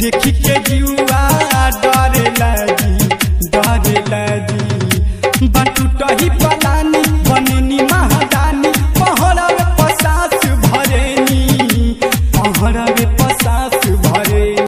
देख के जुआ, डरे लगी डरे लगी। बटुटही पलानी, बननी महदानी पहरा पसास भरेनी पहरा पसास